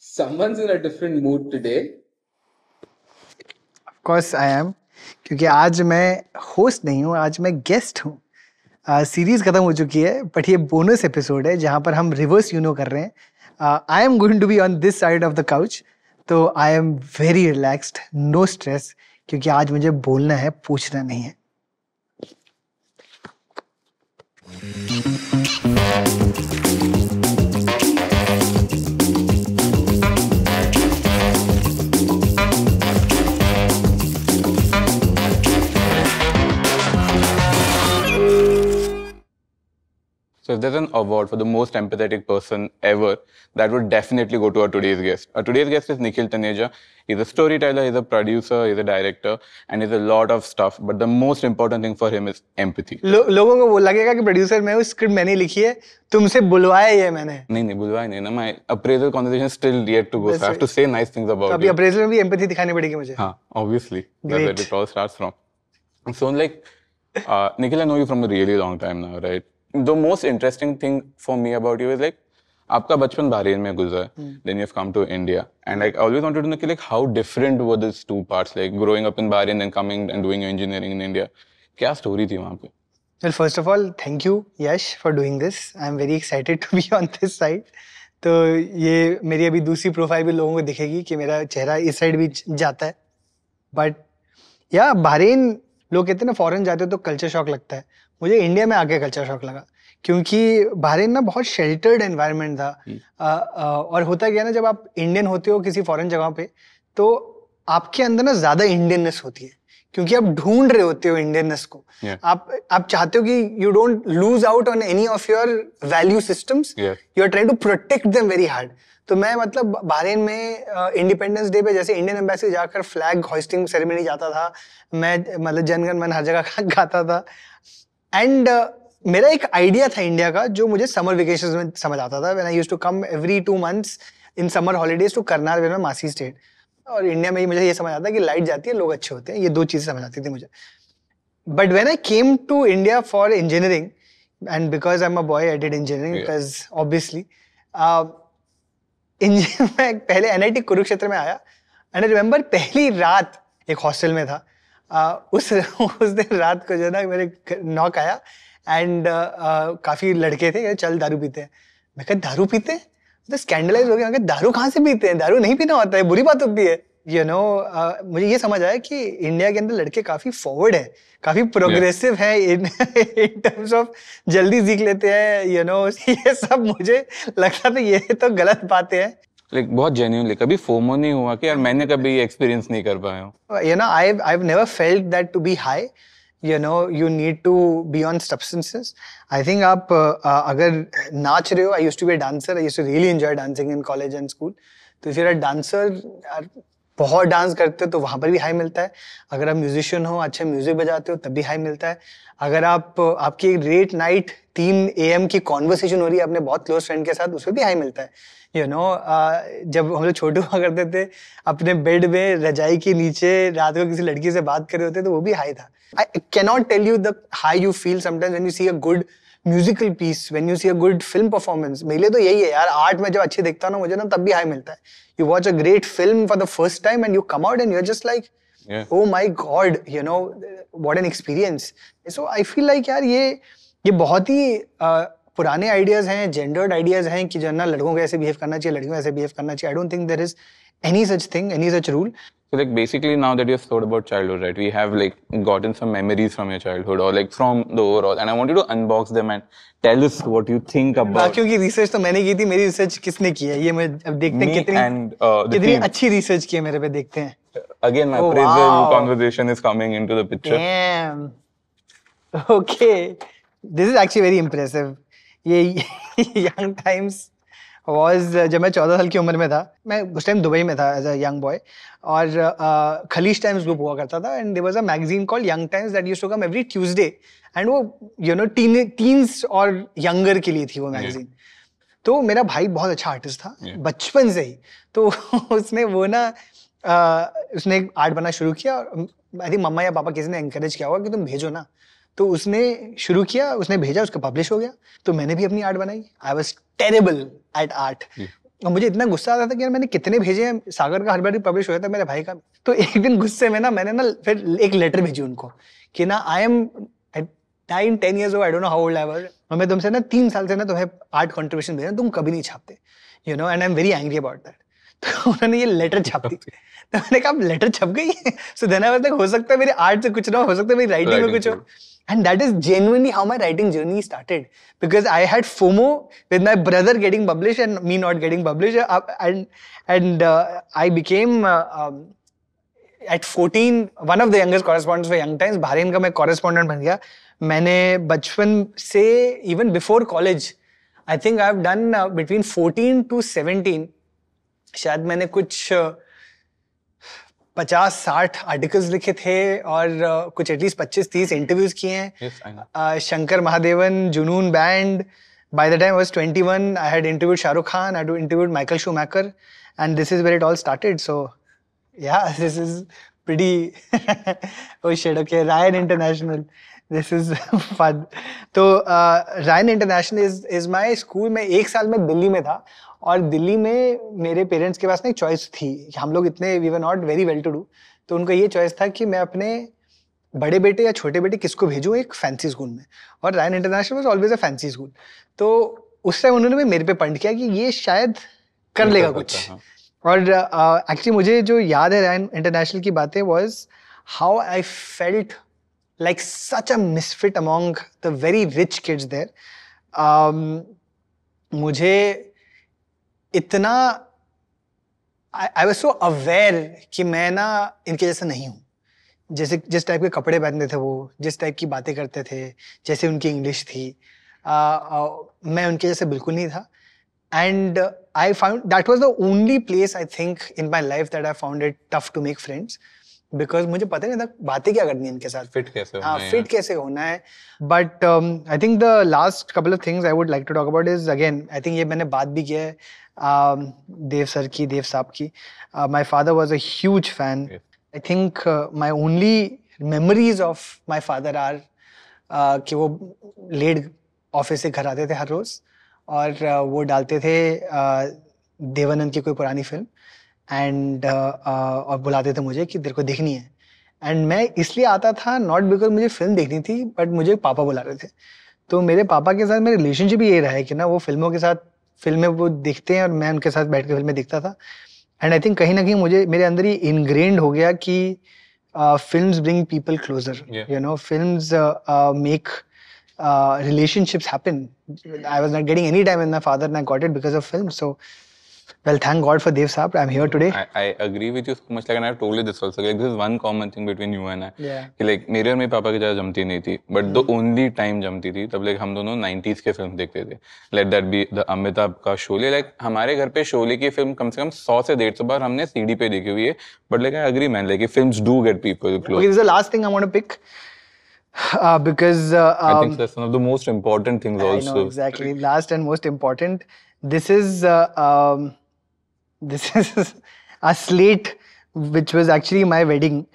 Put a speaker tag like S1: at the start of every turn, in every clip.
S1: someone's in a different mood today.
S2: Of course I am. क्योंकि आज मैं host नहीं हूँ, आज मैं गेस्ट हूँ सीरीज़ खत्म हो चुकी है बट ये बोनस एपिसोड है, जहाँ पर हम रिवर्स यूनो कर रहे हैं I am going to be on this side of the couch तो I am very relaxed no stress क्योंकि आज मुझे बोलना है, पूछना नहीं है
S3: So if there's an award for the most empathetic person ever, that would definitely go to our today's guest. Our today's guest is Nikhil Taneja. He's a storyteller, he's a producer, he's a director, and he's a lot of stuff. But the most important thing for him is empathy.
S2: लो, लोगों को वो लगेगा कि producer मैं हूँ script मैंने लिखी है तुमसे बुलवाया ये मैंने
S3: नहीं नहीं बुलवाया नहीं ना my appraisal conversation is still yet to go. So I have to say nice things
S2: तो
S3: about
S2: अभी
S3: you.
S2: अप्रेजल में भी एम्पैथी दिखानी पड़ेगी मुझे
S3: हाँ, obviously. That's
S2: Great.
S3: where it all starts from. So like, uh, Nikhil, I know you from a really long time now, right? The most interesting thing for me about you is like आपका बचपन Bahrain में गुजर then you have come to India and like always wanted to know like how different were this two parts like growing up in Bahrain and coming and doing engineering in India क्या story थी वहाँ पे?
S2: Well first of all thank you Yash for doing this I am very excited to be on this side तो ये मेरी अभी दूसरी profile भी लोगों को दिखेगी कि मेरा चेहरा इस साइड भी जाता है. बट या बारेन लोग कहते हैं ना फॉरेन जाते हो तो कल्चर शॉक लगता है. मुझे इंडिया में आके कल्चर शॉक लगा क्योंकि बहरीन ना बहुत शेल्टर्ड एनवायरनमेंट था। अ, अ, और होता क्या ना जब आप इंडियन होते हो किसी फॉरेन जगह पे तो आपके अंदर ना ज़्यादा इंडियननेस होती है क्योंकि आप ढूंढ रहे होते हो इंडियननेस को।
S3: Yeah.
S2: आप आप चाहते हो कि you don't lose out on any of your value
S3: systems
S2: you are trying to protect them very hard तो मैं मतलब बहरीन में इंडिपेंडेंस डे पे जैसे इंडियन एम्बेसी जाकर फ्लैग होस्टिंग सेरेमनी जाता था मैं मतलब जनगण मन हर जगह गाता था। एंड मेरा एक आइडिया था इंडिया का जो मुझे समर वेकेशन में समझ आता था when I used to come every two months in summer holidays to Karnal where मासी स्टेट और इंडिया में ही मुझे ये समझ आता है कि लाइट जाती है लोग अच्छे होते हैं ये दो चीज़ें समझ आती थी मुझे but when I came to India for engineering and because I'm a boy, I did engineering
S3: Yeah.
S2: because obviously, uh, engineer मैं पहले एनआईटी कुरुक्षेत्र में आया एंड आई रिमेम्बर पहली रात एक हॉस्टल में था uh, उस उस दिन रात को जो है ना मेरे नॉक आया एंड काफ़ी लड़के थे चल दारू पीते हैं. मैं कहा दारू पीते हैं? तो स्कैंडलाइज हो गया। मैं दारू कहाँ से पीते हैं? दारू नहीं पीना होता है बुरी बात होती है. You you know know, uh, मुझे ये समझ आया कि इंडिया के अंदर लड़के काफ़ी फॉरवर्ड है काफ़ी प्रोग्रेसिव है इन इन टर्म्स ऑफ़ जल्दी सीख लेते हैं यू नो ये सब मुझे लगता था ये तो गलत बातें हैं।
S3: Like बहुत genuinely कभी फोमो नहीं हुआ कि यार मैंने कभी ये experience नहीं कर पाया हूँ
S2: you know i've i've never felt that to be high you know you need to be on substances i think आप uh, uh, अगर नाच रहे हो used to be a dancer i used to really enjoy dancing in college and school तो if you're a dancer यार बहुत dance करते हो तो वहाँ पर भी हाई मिलता है। अगर आप म्यूजिशियन हो अच्छे म्यूज़िक बजाते हो तब भी हाई मिलता है। अगर आप आपकी लेट नाइट तीन ए एम की कॉन्वर्सेशन हो रही है अपने बहुत क्लोज फ्रेंड के साथ उसमें भी हाई मिलता है। यू you नो know, जब हम लोग छोटे हुआ करते थे अपने बेड में रजाई के नीचे रात को किसी लड़की से बात कर रहे होते तो वो भी हाई था। I cannot tell you the high you feel sometimes you see a good musical piece when you see a good film performance मेरे लिए तो यही है यार आर्ट में जब अच्छी देखता हूँ ना मुझे ना तब भी हाई मिलता है। You watch a great film for the first time and you come out and you are just like
S3: Yeah.
S2: My god you know know an experience so I feel like यार ये ये बहुत ही uh, पुराने ideas हैं gendered ideas हैं कि जो है ना लड़कों को ऐसे बिहेव करना चाहिए लड़कियों को ऐसे बिहेव करना चाहिए। I don't think there is any such thing any such rule
S3: So like basically now that you've thought about childhood, right? We have like gotten some memories from your childhood or like from the overall, and I want you to unbox them and tell us what you think about
S2: बाकियों की research तो मैंने की थी मेरी research किसने की है ये मैं अब देखते हैं कितनी
S3: and uh,
S2: कितनी
S3: team.
S2: अच्छी रिसर्च की है मेरे पे देखते हैं
S3: Again, my
S2: Oh,
S3: appraisal
S2: wow.
S3: conversation is coming into the picture.
S2: Damn. Okay. This is actually very impressive. ये young times was जब मैं चौदह साल की उम्र में था मैं उस टाइम दुबई में था एज अ यंग बॉय और uh, खलीज टाइम्स ग्रुप हुआ करता था and there was a magazine called Young Times that used to come every Tuesday and वो यू नो टीन टीन्स और यंगर के लिए थी वो मैगजीन तो मेरा भाई बहुत अच्छा आर्टिस्ट था
S3: Yeah.
S2: बचपन से ही। तो उसने वो ना अ, उसने एक आर्ट बनाना शुरू किया और आई थिंक मम्मा या पापा किसी ने इंकरेज किया होगा कि तुम भेजो ना। तो उसने शुरू किया उसने भेजा उसका पब्लिश हो गया। तो मैंने भी अपनी आर्ट बनाई। I was terrible at art और मुझे इतना गुस्सा आता था कि यार मैंने कितने भेजे हैं? सागर का हर बार पब्लिश हुआ था मेरे भाई का। तो एक दिन गुस्से में ना मैंने ना फिर एक लेटर भेजी उनको कि ना I am nine ten years I don't know how old I was और मैं तुमसे ना तीन साल से ना तुम्हें आर्ट कंट्रीब्यूशन भेज तुम कभी नहीं छापते। You know and I am very angry about that तो उन्होंने ये लेटर छाप दी। तो मैंने कहा लेटर छप गई सो देन आई हो सकता है मेरे आर्ट से कुछ ना हो हो सकता है मेरी राइटिंग में कुछ हो। and that is genuinely how my writing journey started because i had fomo with my brother getting published and me not getting published uh, and and uh, i became uh, um, at 14 one of the youngest correspondents for young times bahrain का मैं correspondent बन गया मैंने बचपन से even before college i think i have done uh, between 14 to 17 शायद मैंने कुछ uh, पचास साठ आर्टिकल्स लिखे थे और कुछ एटलीस्ट पच्चीस तीस इंटरव्यूज़ किए हैं। Shankar Mahadevan Junoon band by the time was twenty one I had interviewed Shahrukh Khan I do interview Michael Schumacher and this is where it all started so yeah this is pretty okay Ryan International This is fun. तो uh, International is is is school school. मैं एक साल में दिल्ली में था और दिल्ली में मेरे पेरेंट्स के पास ना एक चॉइस थी कि हम लोग इतने we were not very well to do तो उनका ये चॉइस था कि मैं अपने बड़े बेटे या छोटे बेटे किसको भेजूँ एक फैंसी स्कूल में और Ryan International was always a fancy school तो उस टाइम उन्होंने मेरे पे पॉइंट किया कि ये शायद कर लेगा कुछ
S3: हाँ।
S2: और एक्चुअली uh, मुझे जो याद है रायन इंटरनेशनल की बातें was how I felt like such a misfit among the very rich kids there. Um, मुझे इतना आई वॉज़ सो अवेयर कि मैं ना इनके जैसा नहीं हूँ। जैसे जिस टाइप के कपड़े पहनते थे वो जिस टाइप की बातें करते थे जैसे उनकी इंग्लिश थी आ, आ, मैं उनके जैसे बिल्कुल नहीं था। And I found that was the only place I think in my life that I found it tough to make friends because मुझे पता नहीं था बातें क्या करनी है इनके साथ।
S3: फिट कैसे होना
S2: हाँ
S3: है
S2: फिट कैसे होना है। But I think the last couple of things I would like to talk about is again I think ये मैंने बात भी किया है um, देव सर की देव साहब की। My father was a huge
S3: fan
S2: I think my only memories of my father are कि वो लेट ऑफ़िस से घर आते थे हर रोज और uh, वो डालते थे uh, देवानंद की कोई पुरानी फ़िल्म एंड और बुलाते थे मुझे कि तेरे को देखनी है एंड मैं इसलिए आता था नॉट बिकॉज़ मुझे फ़िल्म देखनी थी बट मुझे पापा बुला रहे थे तो मेरे पापा के साथ मेरा रिलेशनशिप ही ये रहा है कि ना वो फ़िल्मों के साथ फ़िल्में वो देखते हैं और मैं उनके साथ बैठ के फ़िल्में देखता था एंड आई थिंक कहीं ना कहीं मुझे मेरे अंदर ये इनग्रेंड हो गया कि film bring people
S3: closer
S2: you know film make relationships happen. I was not getting any time with my father, and I got it because of film. So, well, thank God for Dev Saab. I'm here today.
S3: I, I agree with you so much. Like, and I've told you this also. Like, this is one common thing between you and I.
S2: Yeah.
S3: कि like मेरे और मेरे पापा की ज़्यादा जमती नहीं थी बट द ओनली टाइम जमती थी तब लाइक हम दोनों 90s के फ़िल्म देखते थे let that be the Amitabh का शोले लाइक हमारे घर पे शोले की फ़िल्म कम से कम 100 से 150 बार हमने सीडी पे देखी हुई है but like I agree man like films do get people
S2: Okay,
S3: close
S2: this is the last thing I want to pick uh, because uh, um,
S3: I
S2: um,
S3: think that's one of the most important things
S2: I
S3: also
S2: know exactly. Last and most important. This is uh, um, this is a slate which was actually my wedding.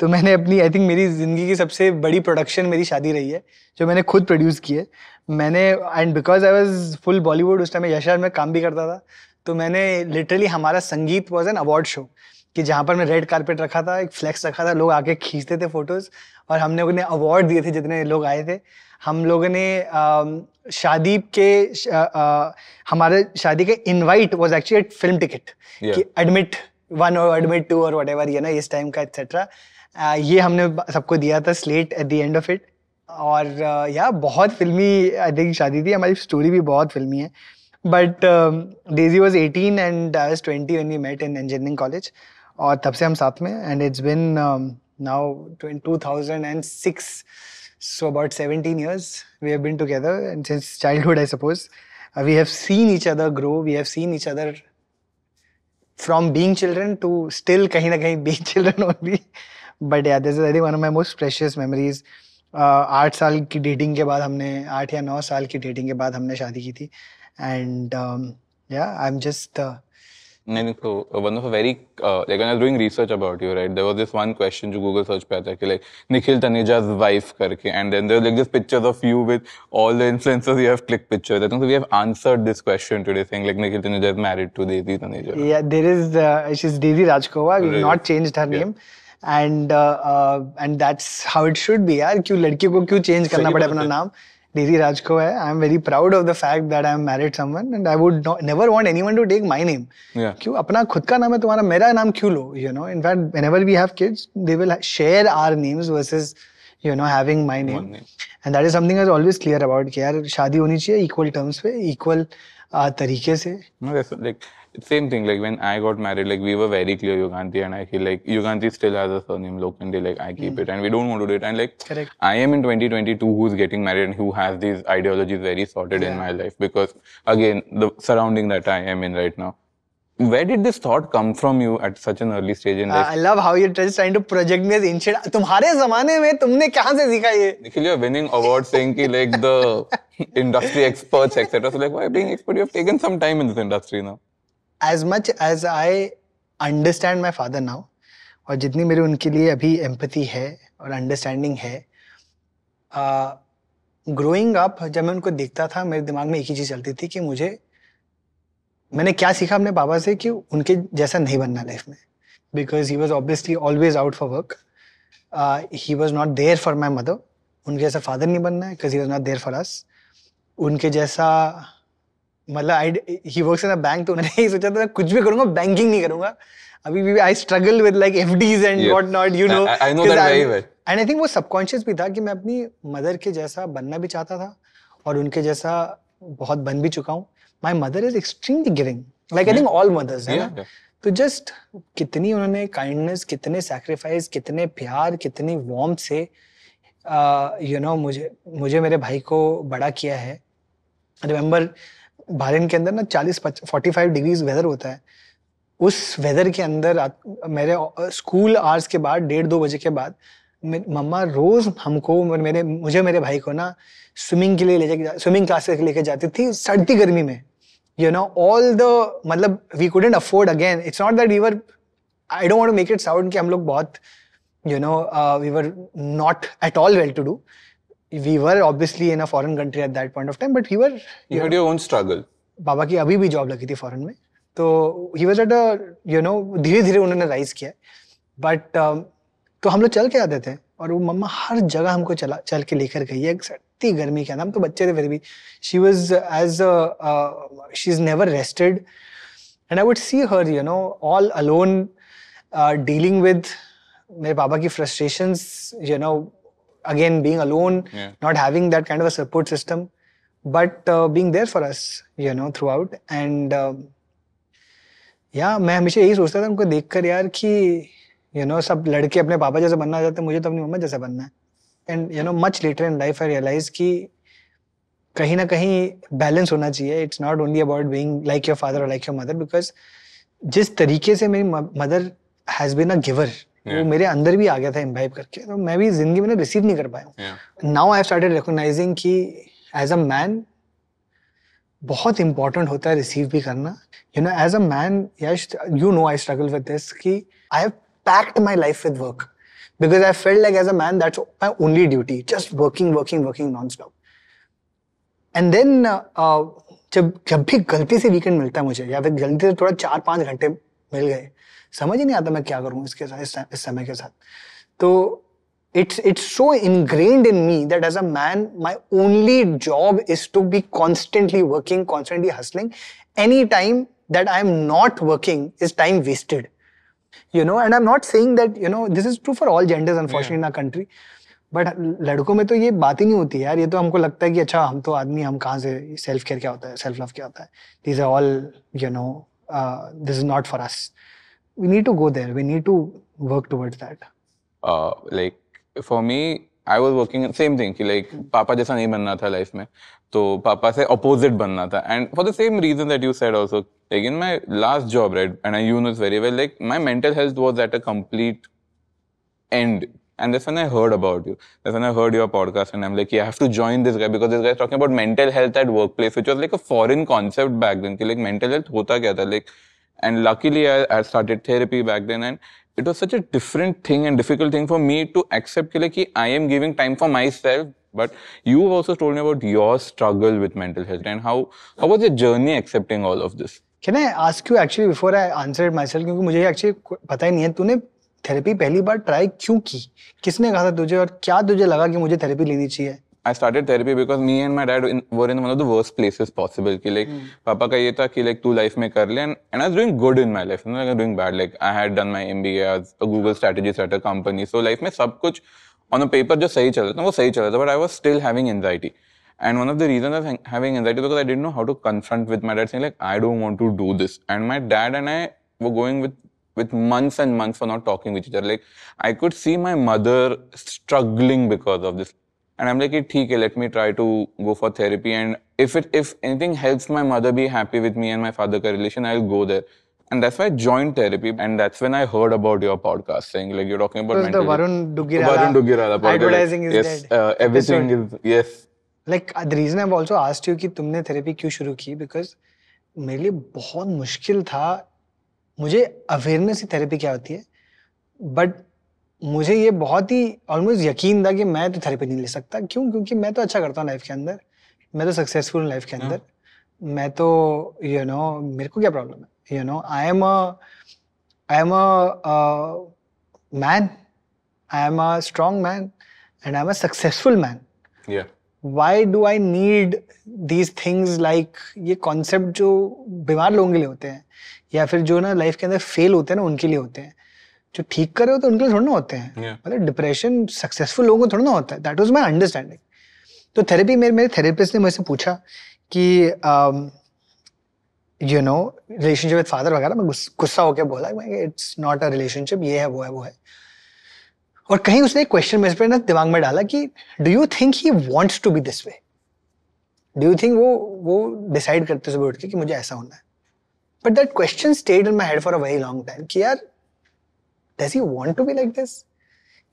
S2: तो मैंने अपनी I think मेरी ज़िंदगी की सबसे बड़ी production मेरी शादी रही है जो मैंने खुद प्रोड्यूस की है मैंने and because I was full Bollywood उस टाइम यशार में काम भी करता था तो मैंने लिटरली हमारा संगीत वॉज़ एन अवार्ड शो कि जहाँ पर मैं रेड कारपेट रखा था एक फ्लेक्स रखा था लोग आके खींचते थे फ़ोटोज़ और हमने उन्हें अवार्ड दिए थे जितने लोग आए थे हम लोगों ने शादी के हमारे शादी के invite was actually film
S3: ticket
S2: कि एडमिट वन और एडमिट टू और वट ये ना इस टाइम का एक्सेट्रा ये हमने सबको दिया था slate at the end of it और या बहुत फिल्मी आई थिंक शादी थी हमारी स्टोरी भी बहुत फिल्मी है। But Daisy was eighteen and I was twenty one we met in engineering college और तब से हम साथ में and it's been now two thousand and six so about 17 years we have been together and since childhood i suppose Uh, we have seen each other grow we have seen each other from being children to still kahin na kahin being children only but yeah this is i think one of my most precious memories uh, आठ साल की dating के बाद हमने आठ या नौ साल की डेटिंग के बाद हमने शादी की थी and yeah I am just
S3: नहीं नहीं तो one of a very uh, like when I was doing research about you right there was this one question जो Google search पे आता है like निखिल Taneja's wife करके and then there was like this pictures of you with all the influencers you have clicked pictures I think so we have answered this question today saying like Nikhil Taneja is married to Desi Taneja
S2: Yeah, there is. Uh, she's Daisy Rajkova. We've
S3: Really?
S2: not changed her
S3: Yeah.
S2: name, and uh, uh, and that's how it should be. यार क्यों लड़की को क्यों change करना पड़े अपना नाम Daisy राजकova है I am very proud of the fact that I am married someone and I would never want anyone to take my name
S3: yeah.
S2: क्यों? अपना खुद का नाम है तुम्हारा मेरा नाम क्यों लो? You know in fact whenever we have kids they will share our names versus you know having
S3: my name.
S2: And that is something I always clear about कि यार शादी होनी चाहिए इक्वल टर्म्स पे इक्वल तरीके से।
S3: No, that's like same thing. Like when I got married, like we were very clear, Yuganti and I feel like Yuganti still has a surname Lokandi, like I keep it, and we don't want to do it. And like
S2: Correct.
S3: I am in 2022 who's getting married and who has these ideologies very sorted in my life because again the surrounding that I am in right now. Where did this thought come from you at such an early stage in life?
S2: I love how you just trying to project me as ancient तुम्हारे जमाने में तुमने कहाँ से सीखा ये
S3: Nikhil, you're winning awards saying ki, like the industry experts, etc. So like why being expert? You have taken some time in this industry now.
S2: As much as I understand my father now और जितनी मेरी उनके लिए अभी empathy है और understanding है growing uh, up जब मैं उनको देखता था मेरे दिमाग में एक ही चीज़ चलती थी कि मुझे मैंने क्या सीखा अपने पापा से कि उनके जैसा नहीं बनना लाइफ में? Because he was obviously always out for work he was not there for my mother उनके जैसा फादर नहीं बनना है because he was not there for us उनके जैसा मतलब I he works in a bank तो उन्होंने सोचा था कुछ भी करूँगा बैंकिंग नहीं करूँगा। अभी भी I struggle with like FDs
S3: and
S2: what not you know
S3: I know that very well.
S2: And I think वो सबकॉन्शियस भी था कि मैं अपनी मदर के जैसा बनना भी चाहता था और उनके जैसा बहुत बन भी चुका हूँ। My mother is extremely giving like I think all mothers है ना? तो जस्ट कितनी उन्होंने काइंडनेस कितने सैक्रिफाइस कितने प्यार कितनी वार्म से यू नो मुझे मुझे मेरे भाई को बड़ा किया है। रिमेंबर बहरीन के अंदर ना चालीस फोर्टी फाइव डिग्रीज वेदर होता है। उस वेदर के अंदर मेरे स्कूल आवर्स के बाद, डेढ़ दो बजे के बाद मम्मा रोज हमको, मेरे, मुझे, मेरे भाई को ना स्विमिंग के लिए ले जाके स्विमिंग क्लासेस लेके जाती थी सर्दी गर्मी में। यू नो ऑल द मतलब we couldn't afford again it's not that we were I don't want make it sound कि हम लोग बहुत you know we were not at all well to do we were obviously in a foreign country at that point of time but we were
S3: You had your own struggle.
S2: बाबा की अभी भी job लगी थी foreign में तो he was at you know धीरे धीरे उन्होंने राइज किया। बट तो हम लोग चल के आते थे और वो मम्मा हर जगह हमको चला चल के लेकर गई। है सट्टी गर्मी के अंदर हम तो बच्चे थे फिर भी। She was as she is never rested and I would see her you know all alone dealing with मेरे पापा की frustrations you know again being alone
S3: Yeah.
S2: not having that kind of a support system but uh, being there for us you know throughout. And um, या मैं हमेशा यही सोचता था उनको देखकर यार कि यू नो सब लड़के अपने पापा जैसे बनना चाहते हैं मुझे तो अपनी मम्मा जैसा बनना है। And you know much later in life I realise कि कहीं ना कहीं बैलेंस होना चाहिए। It's not only about being like your father और लाइक योर मदर बिकॉज़ जिस तरीके से मेरी mother has been a giver वो मेरे अंदर भी आ गया था इम्बाइब करके तो मैं भी ज़िंदगी में रिसीव नहीं कर पाया हूँ। नाउ आई स्टार्टेड रिकॉग्नाइजिंग कि एज अ मैन बहुत इंपॉर्टेंट होता है रिसीव भी करना। You know as a man Yash you know I struggle with this कि I have packed my life with work because I felt like as a man that's my only duty just working working working non stop and then जब जब भी गलती से weekend मिलता है मुझे या फिर गलती से थोड़ा चार पाँच घंटे मिल गए समझ ही नहीं आता मैं क्या करूँ इसके साथ इस समय के साथ। तो it's it's so ingrained in me that as a man my only job is to be constantly working constantly hustling any time that I am not working is time wasted you know and I am not saying that you know this is true for all genders unfortunate in country but लड़कों में तो ये बात ही नहीं होती है यार। ये तो हमको लगता है कि अच्छा हम तो आदमी हम कहाँ से सेल्फ केयर क्या होता है सेल्फ लव क्या होता है? This is all you know this is not for us we need to go there we need to work towards that
S3: uh, like for me I was working same thing कि like पापा जैसा नहीं बनना था life में तो पापा से opposite बनना था for the same reason that you said also like in my last job right and I you know this very well like my mental health was at a complete end and that's when I heard about you that's when I heard your podcast and I'm like yeah I have to join this guy because this guy is talking about mental health at workplace which was like a foreign concept back then कि like mental health होता क्या था like And luckily, I, I started therapy back then, and it was such a different thing and difficult thing for me to accept कि I am giving time for myself. But you also told me about your struggle with mental health and how how was your journey accepting all of this?
S2: Can I ask you actually before I answer it myself क्योंकि मुझे actually पता ही नहीं है तूने therapy पहली बार try क्यों की किसने कहा था तुझे और क्या तुझे लगा कि मुझे थेरेपी लेनी चाहिए
S3: I started therapy because me and my dad in, were in one of the worst places possible. कि like पापा का ये था कि like तू life में कर ले and, and I was doing good in my life. Not like I was doing bad. Like I had done my MBA as a Google strategist at a company. So life में सब कुछ on a paper जो सही चल रहा था वो सही चल रहा था. But I was still having anxiety. And one of the reasons I was having anxiety because I didn't know how to confront with my dad saying like I don't want to do this. And my dad and I were going with with months and months for not talking with each other. Like I could see my mother struggling because of this. And I'm like, ठीक है, let me try to go for therapy. And if it if anything helps my mother be happy with me and my father ka relation, I'll go there. And that's why I joined therapy. And that's when I heard about your podcast saying like you're talking about
S2: the
S3: mental health.
S2: Varun Dugirala
S3: Varun Dugirala podcast.
S2: advertising is
S3: yes,
S2: dead
S3: uh, everything is yes.
S2: Like the reason I also asked you कि तुमने therapy क्यों शुरू की because मेरे लिए बहुत मुश्किल था मुझे अवेयरनेस ही थेरेपी क्या होती है बट मुझे ये बहुत ही ऑलमोस्ट यकीन था कि मैं तो थेरेपी नहीं ले सकता। क्यों? क्योंकि मैं तो अच्छा करता हूँ लाइफ के अंदर। मैं तो सक्सेसफुल हूँ लाइफ के अंदर। मैं तो यू you नो know, मेरे को क्या प्रॉब्लम है? You know I am I am a man I am a strong man and I am a successful
S3: man
S2: why do I need these things like ये concept जो बीमार लोगों के लिए होते हैं या फिर जो ना लाइफ के अंदर फेल होते हैं ना उनके लिए होते हैं। जो ठीक कर रहे हैं उनके लिए थोड़ा ना होते हैं। मतलब डिप्रेशन सक्सेसफुल लोगों को थोड़ा ना होता है। दैट वाज माय अंडरस्टैंडिंग तो थेरेपी मेरे मेरे थेरेपिस्ट ने मुझसे पूछा कि you know relationship with father वगैरह मैं गुस्सा होकर बोला इट्स नॉट अ रिलेशनशिप ये है वो है वो है। और कहीं उसने एक क्वेश्चन मेरे पे ना दिमाग में डाला कि do you think he wants to be this way do you think वो वो डिसाइड करते सुबह उठ के कि मुझे ऐसा होना है? But that question stayed in my head for a very long time कि यार does he want to be like this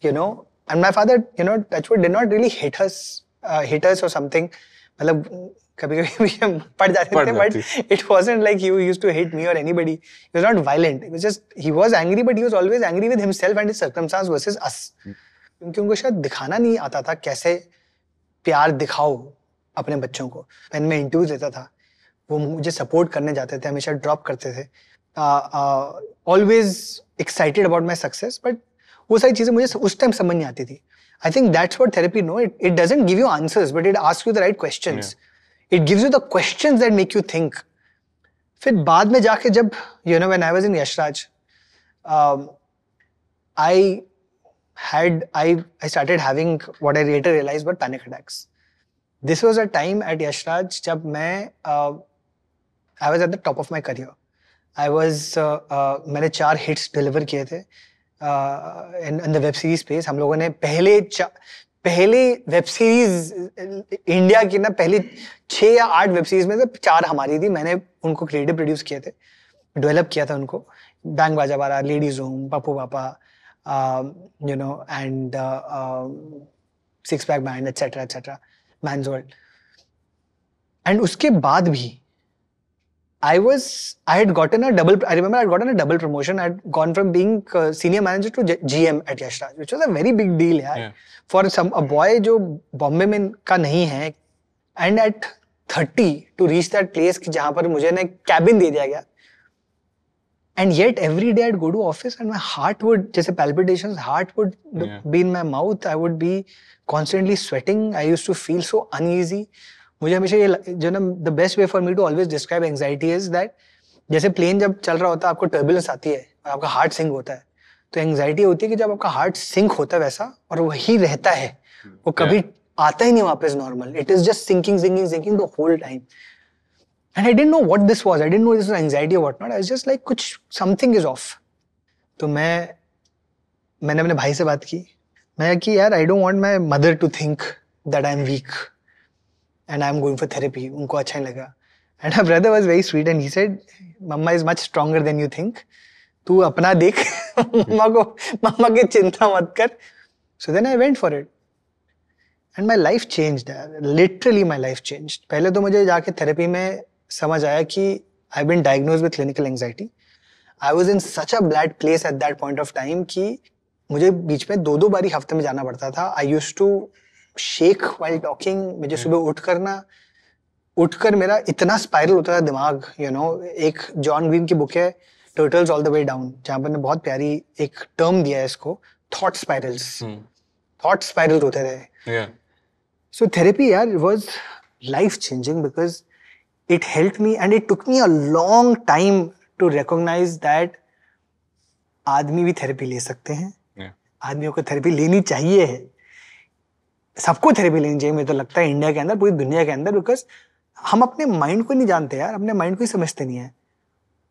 S2: you know and my father you know touchwood did not really hit us uh, hit us or something मतलब कभी कभी भी हम पढ़ जाते थे but it wasn't like he used to hit me or anybody he was not violent it was just he was angry but he was always angry with himself and his circumstance versus us क्योंकि उनको शायद दिखाना नहीं आता था कैसे प्यार दिखाओ अपने बच्चों को मैंने मैं इंटरव्यू देता था वो मुझे सपोर्ट करने जाते थे हमेशा ड्रॉप करते थे always excited about my success but वो सारी चीज़ें मुझे उस टाइम समझ नहीं आती थी I think that's what therapy no it it doesn't give you answers but it ask you the right question it gives you the question that make you think फिर बाद में जाके जब you know when I was in Yashraj I had I I started having what I later realized were panic attacks. This was a time at Yashraj जब मैं uh, I was at the top of my career. I was uh, uh, मैंने चार hits deliver किए थे in the web series space. हम लोगों ने पहले पहले वेब सीरीज़ इंडिया की ना पहले छः या आठ वेब सीरीज़ में से चार हमारी थी। मैंने उनको क्रिएटिव प्रोड्यूस किए थे डेवलप किया था उनको। बैंग बाजा बारा लेडीज़ होम पप्पू पापा you know and six pack band etcetera etcetera world and उसके बाद भी I was I had gotten a double I remember I had gotten a double promotion I had gone from being uh, senior manager to G- GM at Yashraj which was a very big deal यार
S3: Yeah.
S2: for some a boy जो बॉम्बे में का नहीं है and at 30 to reach that place कि जहाँ पर मुझे ना कैबिन दे दिया गया and yet every day I'd go to office and my heart would जैसे palpitations heart would
S3: Yeah.
S2: be in my mouth I would be constantly sweating I used to feel so uneasy मुझे हमेशा ये जो ना the best way for me to always describe anxiety is that जैसे plane जब चल रहा होता है आपको टर्बुलेंस आती है और आपका हार्ट सिंक होता है तो एंगजाइटी होती है कि जब आपका हार्ट सिंक होता है वैसा और वही रहता है वो कभी आता ही नहीं वापस normal it is just sinking sinking sinking the whole time and I didn't know what this was I didn't know this anxiety what not I just like कुछ समथिंग इज़ ऑफ़ तो मैं मैंने अपने भाई से बात की. मैं कि यार I don't want my mother to think that I am weak and I am going for therapy उनको अच्छा नहीं लगा। And I brother was very sweet and he said mamma is much stronger than you think तू अपना देख। मम्मा को मम्मा की चिंता मत कर. So then I went for it and my life change literally my life change पहले तो मुझे जाके थेरेपी में समझ आया कि I been diagnose with clinical anxiety I was in such a bad place at that point of time कि मुझे बीच में दो दो बारी हफ़्ते में जाना पड़ता था। I used to shake while talking मुझे सुबह उठ करना उठकर मेरा इतना स्पाइरल होता था दिमाग यू you नो know, एक जॉन ग्रीन की बुक है turtles all the way down जहाँ पर ने बहुत प्यारी एक टर्म दिया है इसको थॉट स्पाइरल्स थॉट स्पाइरल होते थे
S3: Yeah.
S2: So therapy, yeah, was life changing because it helped me and it took me a long time to recognize that आदमी भी थेरेपी ले सकते हैं।
S3: Yeah.
S2: आदमियों को थेरेपी लेनी चाहिए है। सबको थेरेपी लेनी चाहिए मुझे तो लगता है इंडिया के अंदर पूरी दुनिया के अंदर बिकॉज़ हम अपने माइंड को नहीं जानते यार अपने माइंड को ही समझते नहीं है।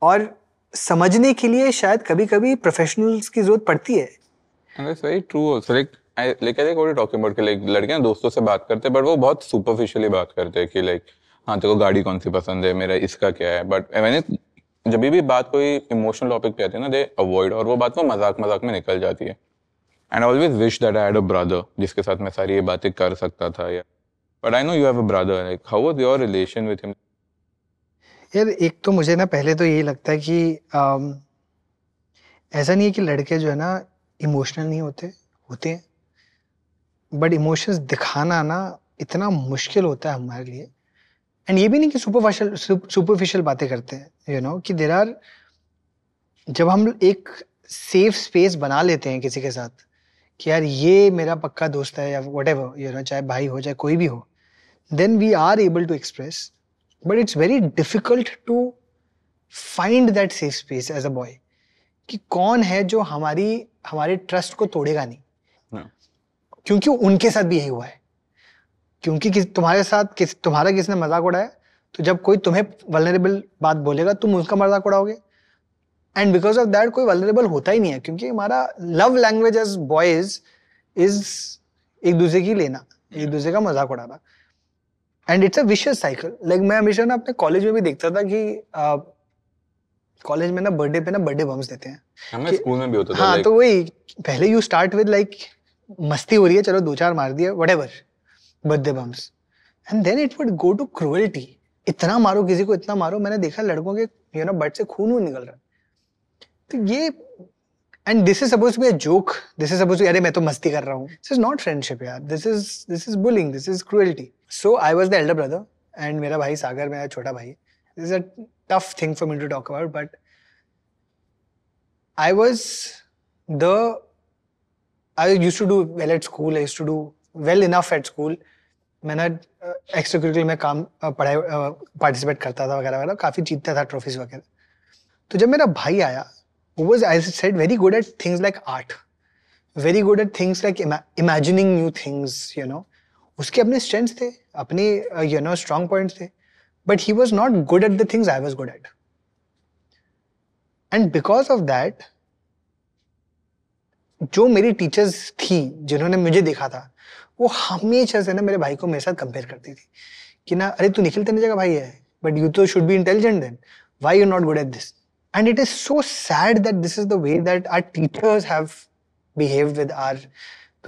S2: और समझने के लिए शायद कभी कभी प्रोफेशनल्स की ज़रूरत पड़ती है।
S3: like, लड़कियाँ दोस्तों से बात करते हैं बट वो बहुत सुपरफिशियली बात करते हैं कि लाइक हाँ तेरे को गाड़ी कौन सी पसंद है मेरा इसका क्या है बट मैंने जब भी बात कोई इमोशनल टॉपिक पे आती है ना दे अवॉइड और वो बात वो मज़ाक मज़ाक में निकल जाती है। And always wish that I had a brother जिसके साथ मैं सारी ये बातें कर सकता था या but I know you have a brother like how was your relation with him
S2: यार एक तो मुझे ना पहले तो यही लगता है कि अम, ऐसा नहीं है कि लड़के जो है ना इमोशनल नहीं होते होते हैं। बट इमोशंस दिखाना ना इतना मुश्किल होता है हमारे लिए। एंड ये भी नहीं कि सुपरफिशियल सुपरफिशियल बातें करते हैं यू नो कि देर आर जब हम एक सेफ़ स्पेस बना लेते हैं किसी के साथ कि यार ये मेरा पक्का दोस्त है या वट एवर यू नो चाहे भाई हो चाहे कोई भी हो then we are able to express but it's very difficult to find that safe space as a boy कि कौन है जो हमारी हमारे ट्रस्ट को तोड़ेगा नहीं।
S3: No.
S2: क्योंकि उनके साथ भी यही हुआ है। क्योंकि किस तुम्हारे साथ किस तुम्हारा किसने मज़ाक उड़ाया? तो जब कोई तुम्हें वल्नरेबल बात बोलेगा तुम उसका मज़ाक उड़ाओगे। एंड बिकॉज़ ऑफ़ दैट कोई वल्नरेबल होता ही नहीं है क्योंकि हमारा love language as boys is एक दूसरे की लेना एक दूसरे का मज़ाक उड़ाना। And it's a vicious cycle like मैं हमेशा ना अपने कॉलेज में भी देखता था कि कॉलेज में ना बर्थडे पे ना बर्थडे बम्स देते हैं।
S3: हमें स्कूल में भी होता था
S2: हाँ तो वही पहले यू स्टार्ट विद लाइक मस्ती हो रही है चलो दो चार मार दिया whatever birthday bumps and then it would go to cruelty इतना मारो किसी को इतना मारो मैंने देखा लड़कों के यू नो बट से खून वून निकल रहा। है तो ये and this is suppose to be a joke this is suppose अरे, मैं तो मस्ती कर रहा हूँ. दिस इज़ नॉट फ्रेंडशिप यार. This is this is bullying this is cruelty so I was the elder brother and मेरा भाई सागर, मेरा छोटा भाई. This is a tough thing for me to talk about but I was the, I used to do well at school. I used to do well enough at school. मैंने extra curricular में काम पढ़ाई participate करता था, वगैरह वगैरह. काफ़ी जीतता था ट्रॉफीज वगैरह. तो जब मेरा भाई आया वो was I said very good at things like art very good at things like imagining new things you know उसके अपने स्ट्रेंथ्स थे, अपने यू नो स्ट्रॉन्ग पॉइंट्स थे but he was not good at the things I was good at and because of that जो मेरी teachers थी, जिन्होंने मुझे देखा था, वो हमेशा से ना मेरे भाई को मेरे साथ कंपेयर करती थी कि ना, अरे, तू निखिल तेरे जगह भाई है बट यू तो should be intelligent then why you not good at this and it is so sad that this is the way that our teachers have behave with our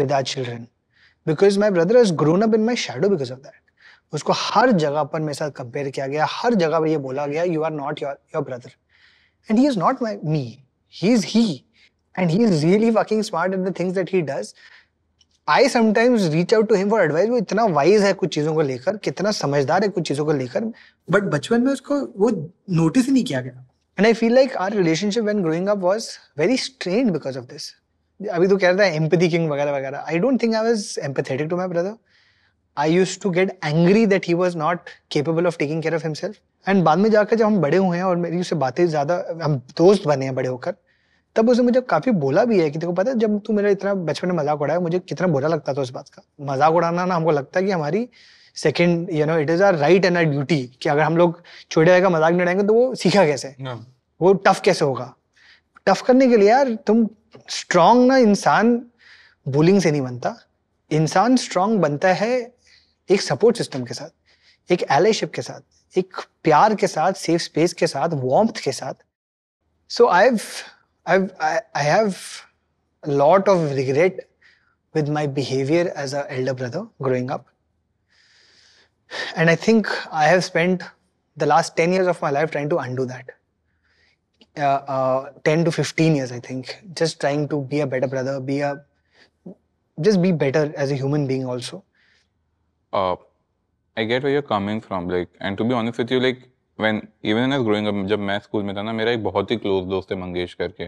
S2: with our children because my brother is grown up in my shadow because of that उसको हर जगह पर मेरे साथ compare किया गया, हर जगह पर ये बोला गया you are not your your brother and he is not my, me. He is he. And he is really fucking smart at the things that he does. I sometimes reach out to him for advice. वो इतना wise है कुछ चीज़ों को लेकर, कितना समझदार है कुछ चीज़ों को लेकर बट बचपन में उसको वो नोटिस ही नहीं किया गया। And I feel like our relationship when growing up was very strained because of this अभी तो कह रहा था एम्पैथी किंग वगैरह वगैरह। I don't think I was empathetic to my brother I used to get angry that he was not capable of taking care of himself and बाद में जाकर जब हम बड़े हुए हैं और मेरी उससे बातें ज़्यादा, हम दोस्त बने हैं बड़े होकर, तब उसने मुझे काफ़ी बोला भी है कि देखो पता है जब तू मेरा इतना बचपन में मज़ाक उड़ाया, मुझे कितना बुरा लगता था उस बात का। मज़ाक उड़ाना ना हमको लगता है कि हमारी second you know it is our right and our duty कि अगर हम लोग छोटे भाई का मज़ाक नहीं उड़ाएँगे तो वो सीखा कैसे?
S3: No.
S2: वो टफ कैसे होगा? टफ करने के लिए यार तुम स्ट्रांग ना इंसान बुलिंग से नहीं बनता। इंसान स्ट्रांग बनता है एक सपोर्ट सिस्टम के साथ एक एलेशिप के साथ एक प्यार के साथ सेफ़ स्पेस के साथ वार्मथ के साथ। So I I have lot of regret with my behavior as a elder brother growing up and i think i have spent the last 10 years of my life trying to undo that uh, uh, 10 to 15 years, I think. Just trying to be a better brother, be a just be better as a human being also.
S3: uh, I get where you're coming from, like, and to be honest with you, like, when even was growing up, जब मैं school में था ना मेरा एक बहुत ही close दोस्त है मंगेश करके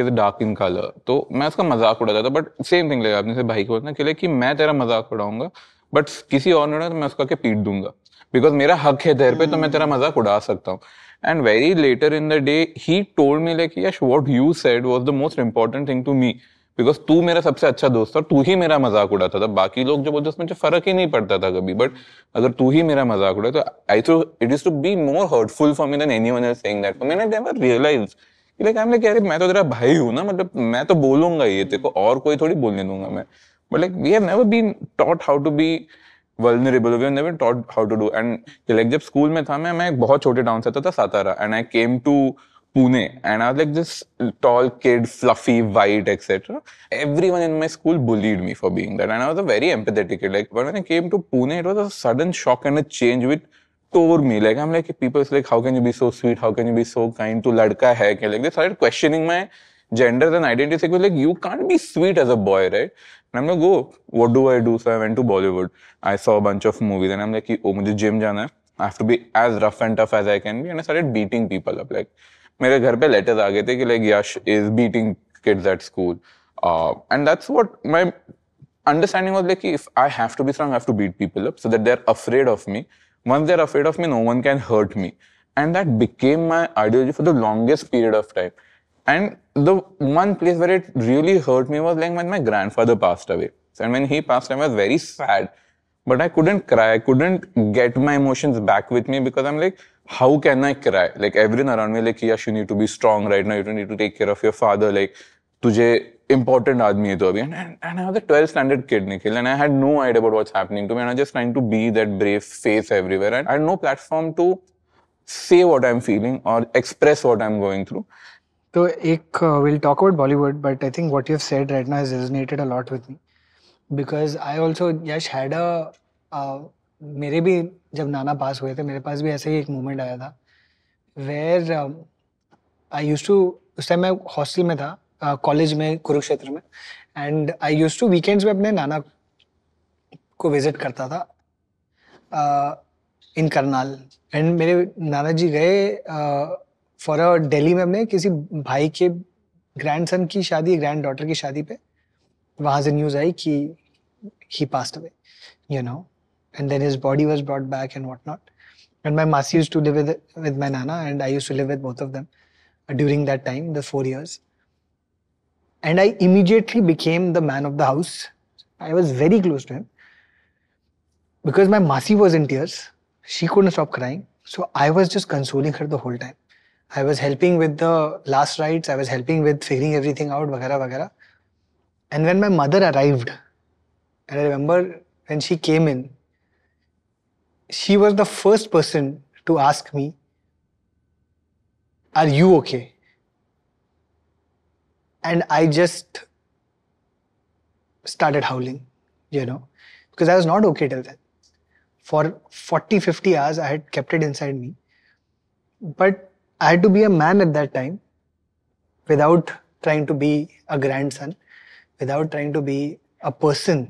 S3: इज़ डार्क इन कलर तो मैं उसका मज़ाक उड़ाता था बट सेम थिंग लगा आपने से भाई को like, कि मैं तेरा मज़ाक उड़ाऊँगा बट किसी और ने तो मैं उसका के पीट दूँगा? बिकॉज़ मेरा हक है तेरे पे तो मैं तेरा मज़ाक उड़ा सकता हूँ। And very later in the day he told me like Yash what you said was the most important thing to me because तू मेरा सबसे अच्छा दोस्त था, तू ही मेरा मज़ाक उड़ाता था। बाकी लोग जो बोलते उसमें मुझे फ़र्क ही नहीं पड़ता था कभी। बट अगर तू ही मेरा मज़ाक उड़ा तो आई तो it is to be more hurtful for me than anyone else saying that मैंने never realize like I am like मैं तो तेरा भाई हूँ ना मतलब मैं तो बोलूँगा ये तेरे को और कोई थोड़ी बोलने दूँगा मैं। But like we have never been taught how to be vulnerable we were never taught how to do and like जब स्कूल में था मैं मैं एक बहुत छोटे टाउन से था, था Satara and I came to Pune and I was like this tall kid, fluffy, white, etc. Everyone in my school bullied me for being that, and I was a very empathetic kid. Like, but when I came to Pune, it was a sudden shock and a change which tore me. Like, I'm like, people is like, how can you be so sweet? How can you be so kind to ladka hai? Like, they started questioning my gender and identity. Like, like, you can't be sweet as a boy, right? And I'm like, oh, what do I do? So I went to Bollywood. I saw a bunch of movies, and I'm like, oh, मुझे gym जाना है. I have to be as rough and tough as I can be, and I started beating people up. Like, मेरे घर पे letters आ गए थे कि like Yash is beating kids at school, uh, and that's what my understanding was like if I have to be strong, I have to beat people up so that they're afraid of me. Once they're afraid of me, no one can hurt me. And that became my ideology for the longest period of time. And the one place where it really hurt me was like when my grandfather passed away. And when he passed away, I was very sad. But I couldn't cry. I couldn't get my emotions back with me because I'm like, how can I cry? Like everyone around me, like, yes, you need to be strong right now. You need to take care of your father. Like, तुझे important आदमी है तो अभी and, and, and I was a 12th standard kid Nikhil and I had no idea about what's happening to me and I was just trying to be that brave face everywhere and I had no platform to say what I'm feeling or express what I'm going through
S2: तो एक will talk about Bollywood but I think what you have said right now a lot with me because I also Yash had मेरे भी जब नाना पास हुए थे मेरे पास भी ऐसा ही एक मोमेंट आया था वेर आई यूज़ टू उस टाइम मैं हॉस्टल में था कॉलेज uh, में कुरुक्षेत्र में and I used to weekends में अपने नाना को विज़िट करता था इन करनाल एंड मेरे नाना जी गए uh, फॉर अ डेली में हमने किसी भाई के ग्रैंड सन की शादी ग्रैंड डॉटर की शादी पे, वहाँ से न्यूज़ आई कि he pass away you know and then his body was brought back and what not and my मासी used to live with with my Nana and I used to live with both of them during that time the four years and I immediately became the man of the house I was very close to him because my मासी was in tears she could stop crying so I was just consoling her the whole time I was helping with the last rites. I was helping with figuring everything out, vagara vagara. And when my mother arrived, and I remember when she came in, she was the first person to ask me, Are you okay? And I just started howling, you know, because I was not okay till then. For 40, 50 hours, I had kept it inside me. But I had to be a man at that time without trying to be a grandson, without trying to be a person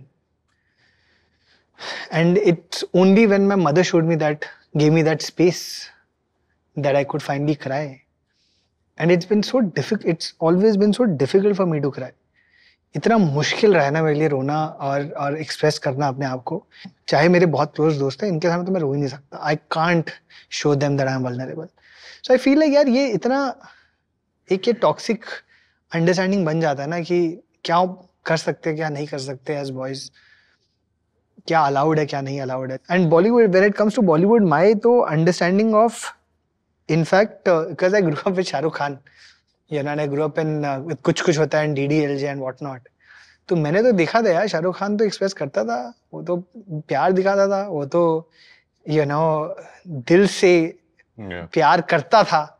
S2: and it's only when my mother showed me that gave me that space that i could finally cry and it's been so difficult it's always been so difficult for me to cry इतना मुश्किल रहा है ना मेरे लिए रोना और और एक्सप्रेस करना अपने आप को चाहे मेरे बहुत क्लोज दोस्त हैं इनके सामने तो मैं रो ही नहीं सकता I can't show them that I am vulnerable so I feel like यार ये इतना एक ये टॉक्सिक अंडरस्टैंडिंग बन जाता है ना कि क्या कर सकते क्या नहीं कर सकते एज बॉयज़ क्या अलाउड है क्या नहीं अलाउड है? And Bollywood when it comes to Bollywood my तो understanding of in fact because I grow up with Shahrukh Khan you know I grow up in Kuch Kuch Hota Hai and D D L J and what not तो मैंने तो देखा था यार शाहरुख खान तो express करता था वो तो प्यार दिखाता था वो तो यू you नो know, दिल से प्यार करता था।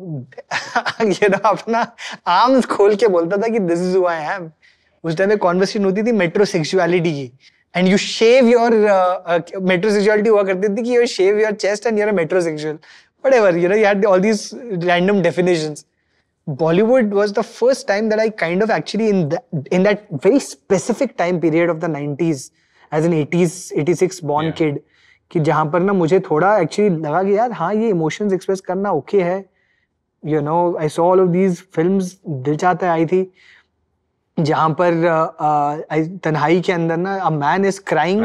S2: ये ना अपना आर्म्स खोल के बोलता था कि दिस इज़ आई एम उस टाइम एक कॉन्वर्सेशन होती थी मेट्रो सेक्सुअलिटी की and you shave your metrosexuality हुआ करती थी कि you shave your chest and you're metro sexual but ever you know you all these random definition Bollywood was the first time that I kind of actually in in that very specific time period of the nineties as an eighties eighty six
S3: born
S2: kid कि जहाँ पर ना मुझे थोड़ा actually लगा कि यार हाँ ये इमोशंस एक्सप्रेस करना ओके है। You know I saw all of these film Dil Chahte I थी। जहाँ पर तन्हाई के अंदर ना a man is
S3: crying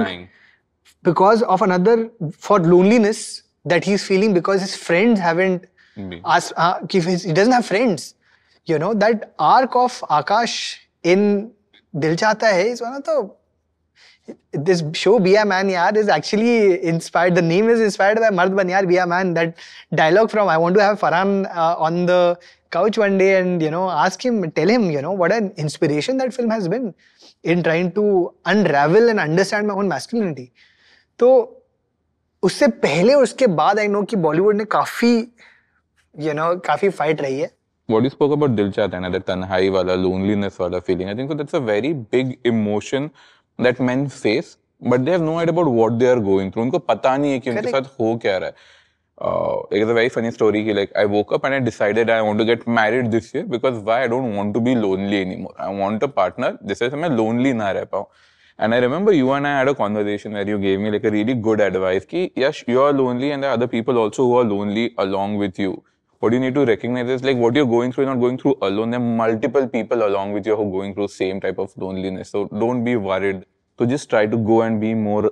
S2: because of another for loneliness that he is feeling because his friends friends you know that arc of Akash in Dil Chahta Hai is one of तो this show Be a Man Yaar is actually inspired the name is inspired by Mard Ban Yaar Be a Man that dialogue from I want to have Farhan uh, on the couch one day and you know ask him tell him you know what an inspiration that film has been in trying to unravel and understand my own masculinity तो उससे पहले उसके बाद I know कि बॉलीवुड ने काफ़ी you know काफ़ी fight रही है
S3: what you spoke about Dil Chahta Hai, na, that tanhai wala, loneliness wala feeling, I think so that's a very big emotion that men face, but they have no idea about what they are going through. उनको पता नहीं है कि उनके
S2: Correct.
S3: साथ हो क्या रहा है. Uh, like it's a very funny story. कि like I woke up and I decided I want to get married this year because why I don't want to be lonely anymore. I want a partner. This is मैं lonely ना रह पाऊँ. And I remember you and I had a conversation where you gave me like a really good advice. कि yes, you are lonely and there are other people also who are lonely along with you. What you need to recognize is like what you're going through, you're not going through alone. There are multiple people along with you who are going through same type of loneliness. So don't be worried. So just try to go and be more,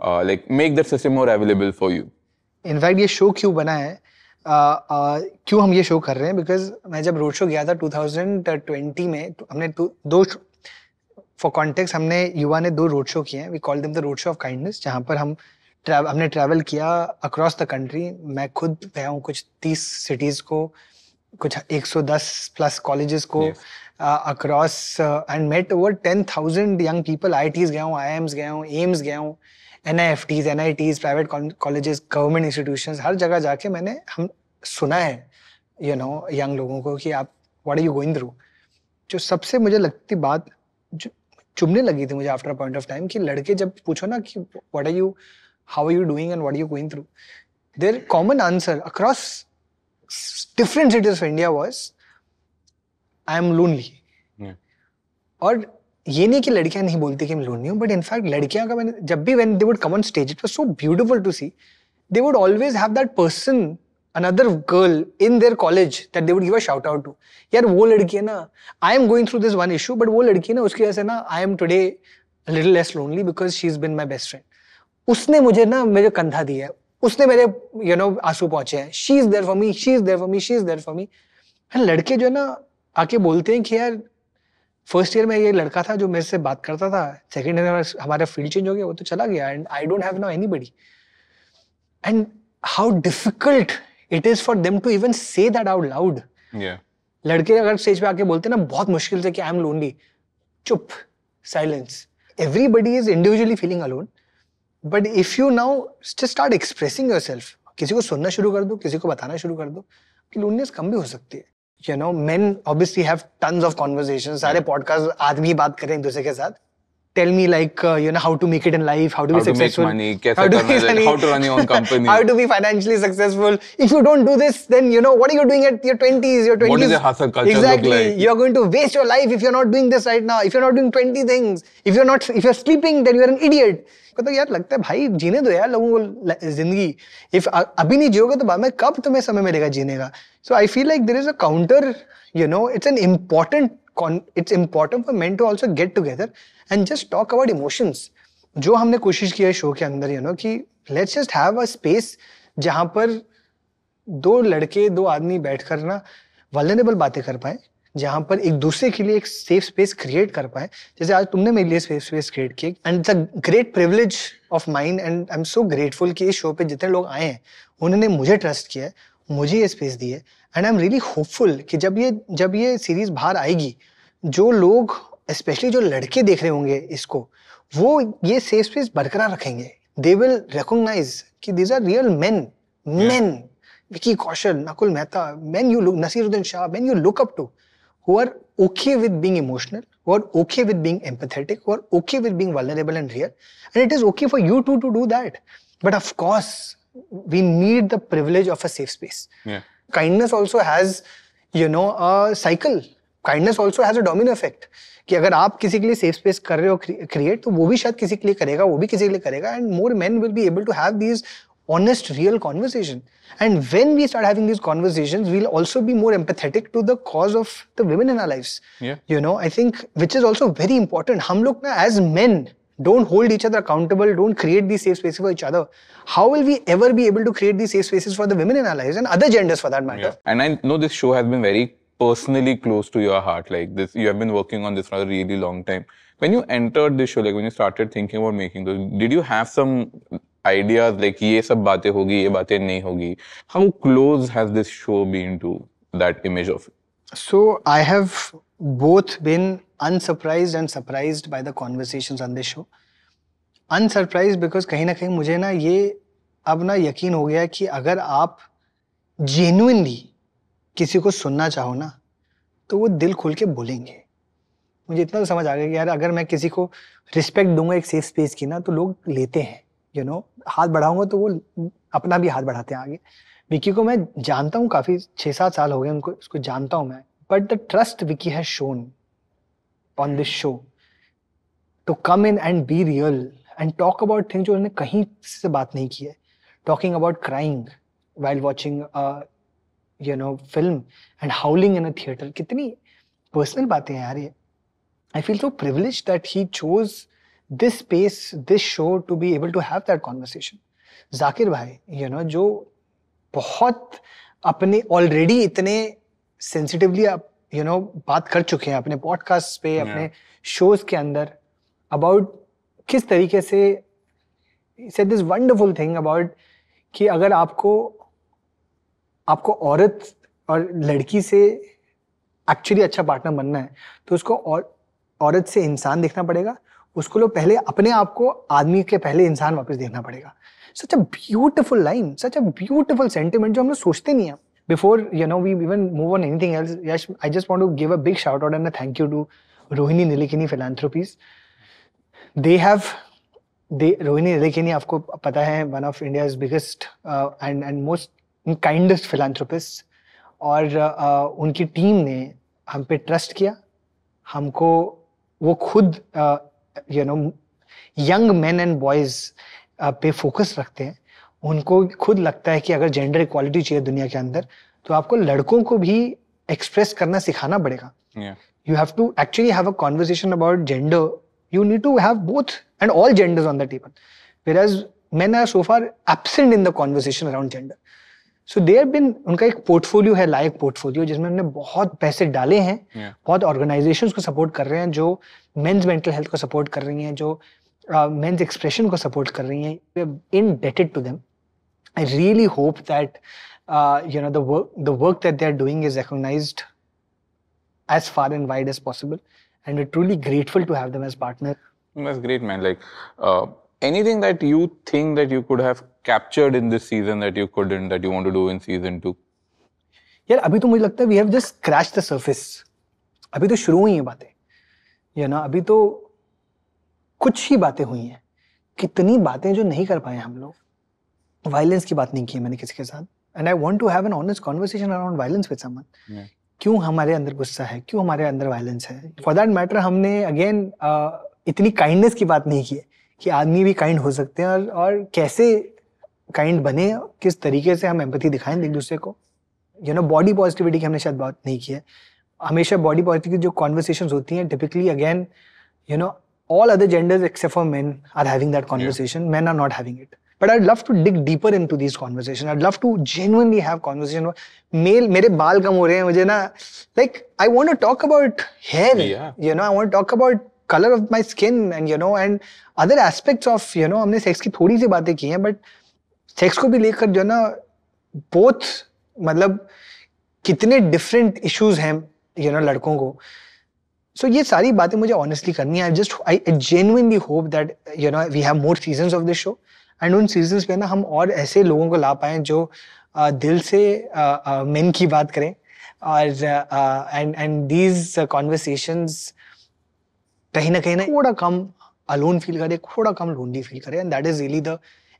S3: uh, like make that system more available for you.
S2: In fact ये show क्यों बना है uh, uh, क्यों हम ये show कर रहे हैं बिकॉज़ मैं जब रोड शो गया था 2020 में तो हमने दो- फॉर कॉन्टेक्स्ट हमने युवा ने दो रोड शो किए हैं we call them the road show of kindness जहाँ पर ट्रैव हमने ट्रैवल किया अक्रॉस द कंट्री मैं खुद गया हूँ कुछ तीस सिटीज़ को कुछ 110 प्लस कॉलेजेस को across and met over ten thousand young people IITs गया हूँ आई एम्स गया हूँ एम्स गया हूँ NIFTs NITs private colleges government institution हर जगह जाके मैंने हम सुना है यू नो यंग लोगों को कि आप what are you going through जो सबसे मुझे लगती बात जो चुभने लगी थी मुझे आफ्टर पॉइंट ऑफ़ टाइम कि लड़के जब पूछो ना कि what are you how are you doing and what are you going through their common answer across different cities of India was I am lonely.
S3: Yeah.
S2: और ये नहीं कि लड़कियाँ नहीं बोलती कि मैं लोनली हूँ बट इनफैक्ट लड़कियाँ का मैंने जब भी when they would come on stage it was so beautiful to see they would always have that person another girl in their college that they would give a shout out to यार वो लड़की है ना I am going through this one issue but वो लड़की है ना उसकी वजह से ना I am today a little less lonely because she's been my best friend उसने मुझे ना मेरे कंधा दिया है। उसने मेरे यू नो आँसू पहुँचे हैं। She is there for me she is there for me she is there for me लड़के जो है ना आके बोलते हैं कि यार फ़र्स्ट ईयर में ये लड़का था जो मेरे से बात करता था सेकंड ईयर में हमारा फ़ील्ड चेंज हो गया वो तो चला गया and I don't have now anybody and how difficult it is for them to even say that out
S3: loud
S2: लड़के अगर स्टेज पे आके बोलते हैं ना बहुत मुश्किल से कि आई एम लोनली चुप silence everybody is individually feeling alone but if you now start expressing yourself किसी को सुनना शुरू कर दो किसी को बताना शुरू कर दो कि लोनलीनेस कम भी हो सकती है you know men obviously have tons of conversation सारे पॉडकास्ट आदमी बात करें एक दूसरे के साथ tell me like you know how to make it in life how to be
S3: How be to make money, कैसे करना है, how to run your own company.
S2: how to be financially successful if you don't do this then you know what are you doing at your 20s your 20s
S3: What does a hustle culture
S2: exactly
S3: like?
S2: you're going to waste your life if you're not doing this right now if you're not doing 20 things if you're not if you're sleeping then you're an idiot तो यार लगता है, भाई, जीने दो यार लोगों को ज़िंदगी। इफ़ अभी नहीं जियोगे तो बाद में कब तुम्हें समय मिलेगा जीने का so I feel like there is a counter you know it's an important it's important for men to also get together and just talk about emotions जो हमने कोशिश की है शो के अंदर यू नो कि let's just have a space जहाँ पर दो लड़के, दो आदमी बैठ कर ना वल्नरेबल बातें कर पाए। जहाँ पर एक दूसरे के लिए एक सेफ़ स्पेस क्रिएट कर पाए। जैसे आज तुमने मेरे लिए सेफ़ स्पेस क्रिएट की and it's a great privilege of mind and I am so grateful कि इस शो पे जितने लोग आए हैं उन्होंने मुझे ट्रस्ट किया है मुझे ये स्पेस दी है। And I am really hopeful कि जब ये जब ये सीरीज़ बाहर आएगी जो लोग स्पेशली जो लड़के देख रहे होंगे इसको वो ये सेफ़ स्पेस बरकरार रखेंगे। दे विल रिकॉग्नाइज कि these are real men men Vicky Kaushal Nakul Mehta men you look Nasiruddin Shah men you look up to who are okay with being emotional who are okay with being empathetic who are okay with being vulnerable and real and it is okay for you too to do that but of course we need the privilege of a safe space.
S3: Yeah.
S2: Kindness also has, you know, a cycle. Kindness also has a domino effect. कि अगर आप किसी के लिए safe space कर रहे हो create तो वो भी शायद किसी के लिए करेगा वो भी किसी के लिए करेगा and more men will be able to have these honest real conversation and when we start having these conversations we'll also be more empathetic to the cause of the women in our lives
S3: Yeah.
S2: you know i think which is also very important hum log na as men don't hold each other accountable don't create these safe spaces for each other how will we ever be able to create these safe spaces for the women in our lives and other genders for that matter
S3: Yeah. And I know this show has been very personally close to your heart. Like this, you have been working on this for a really long time. When you entered this show, like when you started thinking about making this, did you have some ideas like ये सब बातें होगी, ये बातें नहीं होगी. How close has this show been to that image of
S2: so I have both been unsurprised and surprised by the conversation on this show unsurprise because कहीं ना कहीं मुझे ना ये अब ना यकीन हो गया कि अगर आप जेन्यनली किसी को सुनना चाहो ना तो वो दिल खोल के बोलेंगे। मुझे इतना तो समझ आ गया कि यार, अगर मैं किसी को रिस्पेक्ट दूँगा एक सेफ़ स्पेस की ना तो लोग लेते हैं। यू नो हाथ बढ़ाऊँगा तो वो अपना भी हाथ बढ़ाते हैं आगे। विकी को मैं जानता हूँ काफ़ी छः सात साल हो गए उनको उसको जानता हूँ मैं। But the trust Vicky has shown on this show to come in and be real and talk about thing जो उन्होंने कहीं से बात नहीं की है। Talking about crying while watching you know film and howling in a theatre कितनी personal बातें हैं यार ये। I feel so privilege that he chose this space, this show to be able to have that conversation. Zakir भाई you know जो बहुत अपने already इतने सेंसिटिवली आप यू नो बात कर चुके हैं अपने पॉडकास्ट पे अपने शोज़ के अंदर अबाउट किस तरीके से said this wonderful thing about कि अगर आपको आपको औरत और लड़की से एक्चुअली अच्छा पार्टनर बनना है तो उसको और औरत से इंसान देखना पड़ेगा उसको लोग पहले अपने आप को आदमी के पहले इंसान वापस देखना पड़ेगा। Such a beautiful line such a beautiful sentiment जो हम लोग सोचते नहीं है। Before you know we even move on anything else yes I just want to give a big shout out and thank you to Rohini Nilekani philanthropies they have they Rohini Nilekani आपको पता है one of India's biggest and and most kindest philanthropist और uh, उनकी team ने हम पे trust किया। हमको वो खुद you know young men and boys पे फोकस रखते हैं उनको खुद लगता है कि अगर जेंडर इक्वालिटी चाहिए दुनिया के अंदर तो आपको लड़कों को भी एक्सप्रेस करना सिखाना पड़ेगा। You have to actually have a conversation about gender you need to have both and all genders on the table whereas men are so far absent in the conversation around gender they have been उनका एक portfolio है like portfolio जिसमें उन्होंने बहुत पैसे डाले हैं
S3: Yeah.
S2: बहुत ऑर्गेनाइजेशंस को सपोर्ट कर रहे हैं जो मेंस मेंटल हेल्थ को सपोर्ट कर रही हैं जो मेंस एक्सप्रेशन को सपोर्ट कर रही हैं indebted to them I really hope that you know the work the work that they are doing is as far and wide as possible and we're truly grateful to have them as partner
S3: That's great, man. Like uh, anything that you think that you could have captured in this season that you couldn't, that you want to do in season two.
S2: यार अभी तो मुझे लगता है we have just crash the surface अभी तो शुरू हुई हैं बातें या ना? अभी तो कुछ ही बातें हुई हैं। कितनी बातें जो नहीं कर पाए हम लोग। वायलेंस की बात नहीं की है मैंने किसी के साथ। And I want to have an honest conversation around violence with
S3: someone.
S2: क्यों हमारे अंदर गुस्सा है? क्यों हमारे अंदर वायलेंस है? फॉर दैट मैटर हमने अगेन uh, इतनी काइंडनेस की बात नहीं की है। कि आदमी भी काइंड हो सकते हैं और और कैसे काइंड बने किस तरीके से हम एम्पति दिखाएँ एक दूसरे को। यू नो बॉडी पॉजिटिविटी की हमने शायद बात नहीं की है। हमेशा बॉडी पॉजिटिव जो कॉन्वर्सेशन होती हैं typically again you know all other genders except for men are having that conversation men are not having it but I love to dig deeper into this conversation I love to genuinely have conversation male मेरे बाल कम हो रहे हैं मुझे ना like I want talk about hair you know I want talk about color of my skin and you know and other aspects of you know हमने sex की थोड़ी सी बातें की हैं बट सेक्स को भी लेकर जो है ना बोथ मतलब कितने डिफरेंट इश्यूज़ हैं यू नो लड़कों को। सो ये सारी बातें मुझे ऑनेस्टली करनी है। I just I genuinely hope that you know we have more seasons of this show and उन सीजन्स पे ना हम और ऐसे लोगों को ला पाएँ जो दिल से मेन की बात करें। और एंड एंड दीज कॉन्वर्सेशंस कहीं ना कहीं ना थोड़ा कम अलोन फील करे थोड़ा कम लोनली फील करे and that is really the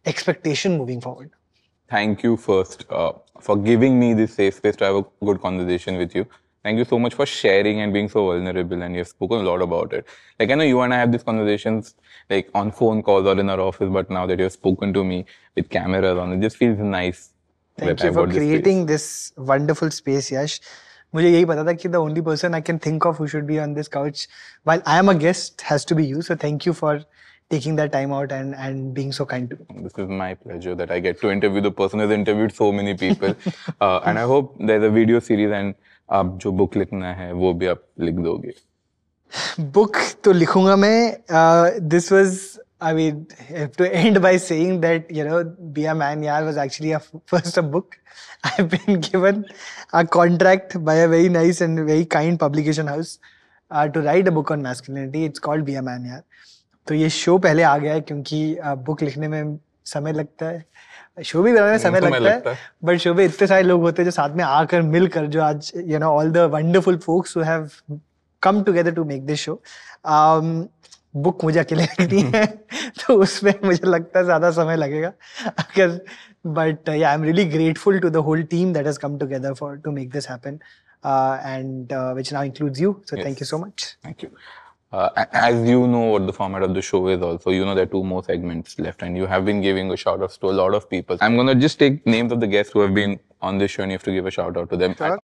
S2: expectation moving forward
S3: thank you first uh, for giving me this safe space to have a good conversation with you. Thank you so much for sharing and being so vulnerable, and you've spoken a lot about it. Like I know you and I have these conversations like on phone calls or in our office, but now that you've spoken to me with cameras on, it just feels nice.
S2: Thank you
S3: I've
S2: for
S3: got this
S2: this wonderful space, Yash. मुझे यही पता था कि the only person I can think of who should be on this couch while I am a guest has to be you. So thank you for taking that time out and and being so kind to me.
S3: This is my pleasure that I get to interview the person who's interviewed so many people. uh, and I hope there's a video series and आप जो book लिखना है वो भी आप लिख दोगे.
S2: book तो लिखूँगा मैं this was I mean have to end by saying that you know Be a Man Yaar was actually a first a book I've been given a contract by a very nice and very kind publication house uh, to write a book on masculinity it's called Be a Man Yaar तो ये show पहले आ गया है क्योंकि book लिखने में समय लगता है शो भी बनाने में समय लगता
S3: लगता
S2: है
S3: है।
S2: बट शो में इतने सारे लोग होते हैं जो साथ में आकर मिलकर जो आज you know all the wonderful folks who have come together to make this show book मुझे अकेले लिखनी है तो उसमें मुझे लगता है ज़्यादा समय लगेगा अगर but I am really grateful to the whole team that has come together for to make this happen and which now includes you
S3: so
S2: thank you so much
S3: Thank you. Uh, as you know what the format of the show is also, you know there are two more segments left and you have been giving a shout outs to a lot of people. I'm gonna just take names of the guests who have been on this show and you have to give a shout out to them.
S2: Sure.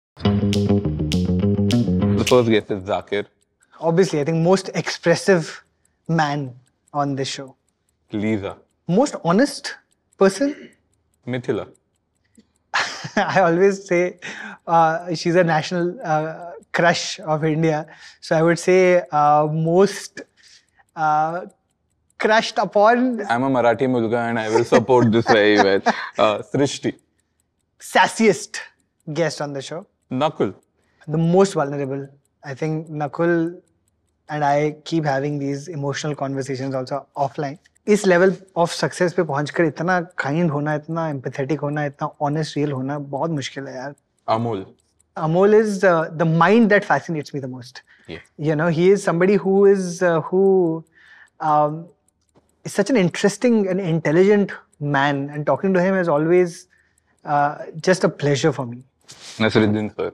S3: The first guest is Zakir,
S2: obviously i think most expressive man on this show
S3: Lisa,
S2: most honest person
S3: Mithila,
S2: I always say uh, she's a national uh, crush of India. So I would say uh, most uh, crushed upon,
S3: I'm a Marathi mulga and I will support this very well. Uh, Srishti,
S2: sassiest guest on the show.
S3: Nakul,
S2: The most vulnerable. I think Nakul and I keep having these emotional conversations also offline. इस level of success पे पहुंचकर इतना kind होना इतना empathetic होना इतना honest real होना बहुत मुश्किल है यार
S3: Amol.
S2: Amol is uh, the mind that fascinates me the most.
S3: Yeah.
S2: You know, he is somebody who is uh, who um, is such an interesting and intelligent man, and talking to him is always uh, just a pleasure for me.
S3: Nasruddin sir.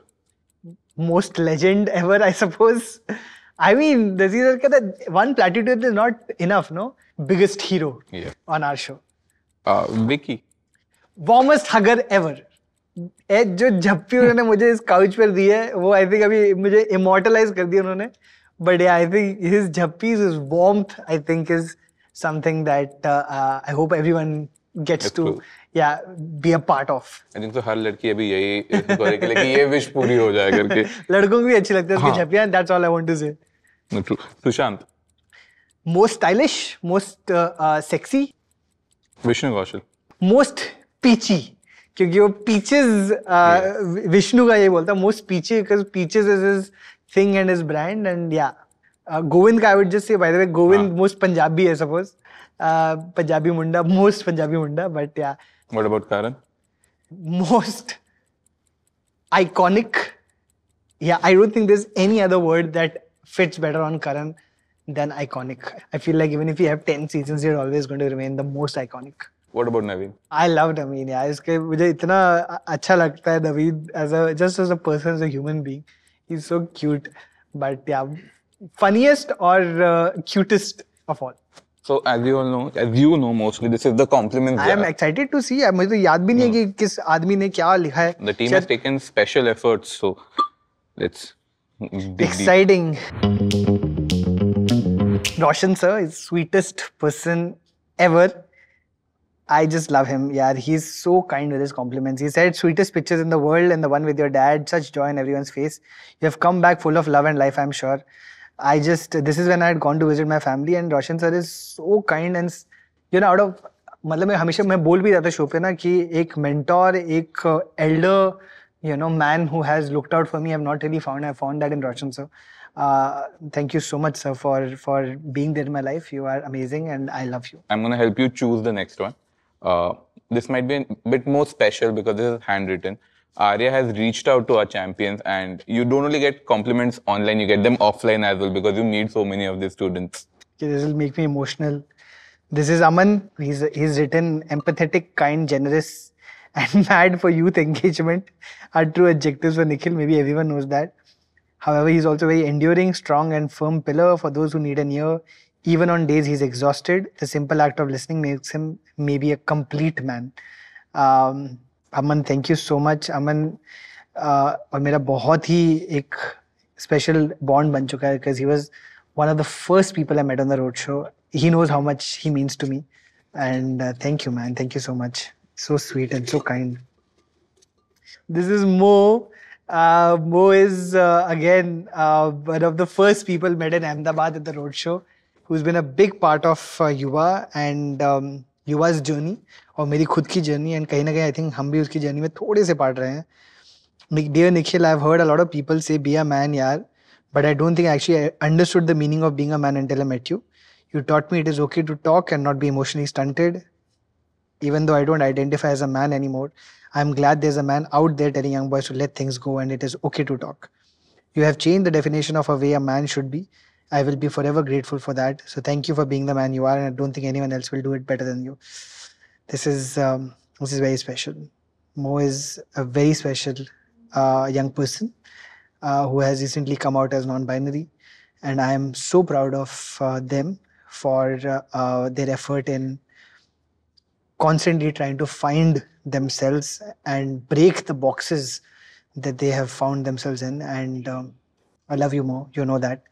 S2: Most legend ever, I suppose. I mean, the that one platitude is not enough, no? Biggest hero
S3: Yeah.
S2: on our show.
S3: Uh, Vicky.
S2: Warmest hugger ever ए जो झप्पी उन्होंने मुझे इस couch पर दी है वो I think अभी मुझे इमोर्टलाइज कर दिया उन्होंने but I think his झप्पीज is warmth I think is something that I hope
S3: everyone
S2: gets
S3: to.
S2: या be a part of
S3: I think तो हर लड़की अभी यही करेगी कि ये विश पूरी हो जाए करके
S2: लड़कों को भी अच्छी लगती है उसकी
S3: हाँ।
S2: झप्पियाँ that's all I want
S3: to say Sushant.
S2: Most stylish most sexy
S3: Vishnu Kaushal.
S2: Most peachy क्योंकि वो पीचेस विष्णु का ये बोलता most peachy because peaches is his thing and his brand and या गोविंद का I would just say by the way
S3: Govind.
S2: Most Punjabi है suppose Punjabi Munda most Punjabi Munda but या
S3: What about Karan?
S2: most iconic. Yeah i don't think there's any other word that fits better on karan than iconic i feel like even if you have 10 seasons you're always going to remain the most iconic
S3: What about Naveen?
S2: I loved Amin. Yeah, इसके मुझे इतना अच्छा लगता है Naveed as a just as a person as a human being. He's so cute, but yeah, funniest or uh, cutest of all.
S3: So as you all know, as you know mostly, this is the compliment.
S2: I am excited to see. मुझे तो याद भी नहीं है कि किस आदमी ने क्या लिखा है.
S3: The team
S2: शायद
S3: has taken special efforts, so let's dig deep.
S2: exciting. Roshan sir is sweetest person ever. I just love him. Yeah, he's so kind with his compliments. He said sweetest pictures in the world and the one with your dad, such joy on everyone's face. You have come back full of love and life, I'm sure. I just this is when I had gone to visit my family and Roshan sir is so kind and you know out of मतलब मैं हमेशा मैं बोल भी रहता show पे ना कि एक मेंटोर एक elder you know man who has looked out for me I've not really found I found that in Roshan sir uh, thank you so much sir for for being there in my life you are amazing and I love you
S3: I'm gonna help you choose the next one. Uh, this might be a bit more special because this is handwritten. Arya has reached out to our champions, and you don't only get compliments online; you get them offline as well because you meet so many of these students.
S2: Okay, this will make me emotional. This is Aman. He's he's written empathetic, kind, generous, and mad for youth engagement are true adjectives for Nikhil. Maybe everyone knows that. However, he's also very enduring, strong, and firm pillar for those who need an ear. Even on days he's exhausted, the simple act of listening makes him maybe a complete man. Um, Aman, thank you so much. Aman, uh, और मेरा बहुत ही एक special bond बन चुका है because he was one of the first people I met on the road show. He knows how much he means to me. And uh, thank you, man. Thank you so much. So sweet and so kind. This is Mo. Uh, Mo is uh, again uh, one of the first people met in Ahmedabad at the road show, who's been a big part of uh, Yuva and um, Yuva's journey और मेरी खुद की journey and कहीं ना कहीं I think हम भी उसकी जर्नी में थोड़े से पार्ट रहे हैं dear Nikhil I heard a lot of people say be a man यार but I don't think I actually understood the meaning of being a man until I met you. You taught me it is okay to talk and not be emotionally stunted. Even though I don't identify as a man anymore, I'm glad there's a man out there telling young boys to let things go and it is okay to talk. You have changed the definition of a way a man should be. I will be forever grateful for that. So thank you for being the man you are, and I don't think anyone else will do it better than you. This is um, this is very special. Mo is a very special uh, young person uh, who has recently come out as non-binary, and I am so proud of uh, them for uh, their effort in constantly trying to find themselves and break the boxes that they have found themselves in. And um, I love you more. You know that.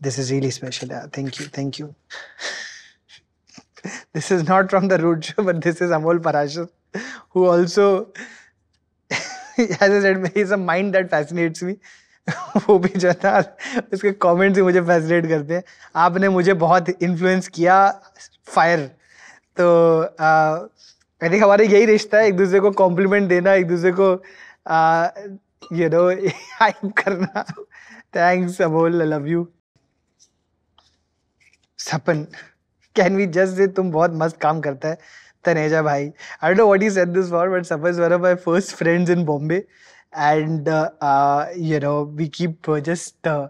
S2: This is really special. Yeah, thank you. Thank you. this is not from the road show, but this is Amol Parashar, who also as I said, he's a mind that fascinates me. वो भी जो है ना उसके comments ही मुझे fascinate करते हैं आपने मुझे बहुत इन्फ्लुएंस किया फायर तो आई थिंक हमारा यही रिश्ता है एक दूसरे को कॉम्प्लीमेंट देना एक दूसरे को यू नो हाइप करना। Thanks Amol I love you Sapan can we just say तुम बहुत मस्त काम करता है तनेजा भाई। I don't know what he said this for but Sapan is one of my first friends in Bombay we keep uh, just uh,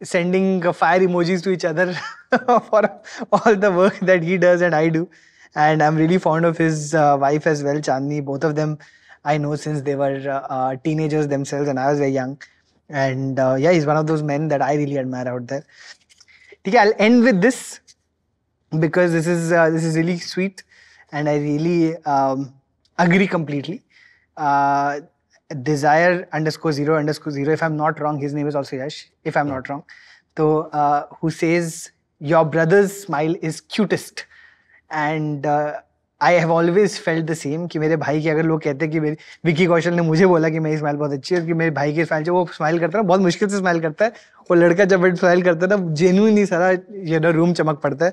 S2: sending uh, fire emojis to each other for all the work that he does and I do. And I'm really fond of his uh, wife as well, Chandni. Both of them I know since they were uh, teenagers themselves, and I was very young. And uh, yeah, he's one of those men that I really admire out there. Okay, I'll end with this because this is uh, this is really sweet, and I really um, agree completely. Uh, desire underscore zero underscore zero. If I'm not wrong, his name is also Yash. If I'm not wrong, so uh, who says your brother's smile is cutest, and uh, I have always felt the same कि मेरे भाई की अगर लोग कहते हैं कि मेरी विकी कौशल ने मुझे बोला कि मेरी स्माइल बहुत अच्छी है कि मेरे भाई की स्माइल जो वो स्माइल करता है ना बहुत मुश्किल से स्माइल करता है। वो लड़का जब स्माइल करता है ना जेन्यूनली सारा ये ना रूम चमक पड़ता है।